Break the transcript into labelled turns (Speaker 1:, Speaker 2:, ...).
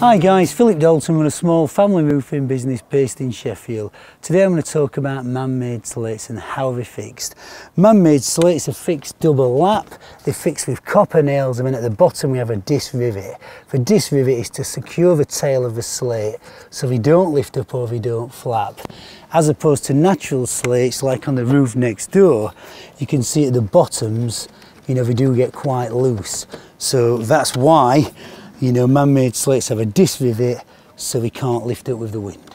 Speaker 1: Hi guys, Philip Dalton with a small family roofing business based in Sheffield. Today I'm going to talk about man-made slates and how they're fixed. Man-made slates are fixed double lap, they're fixed with copper nails and then at the bottom we have a disc rivet. The disc rivet is to secure the tail of the slate so they don't lift up or they don't flap. As opposed to natural slates like on the roof next door, you can see at the bottoms, you know, they do get quite loose. So that's why you know, man-made slates have a disc rivet so they can't lift it with the wind.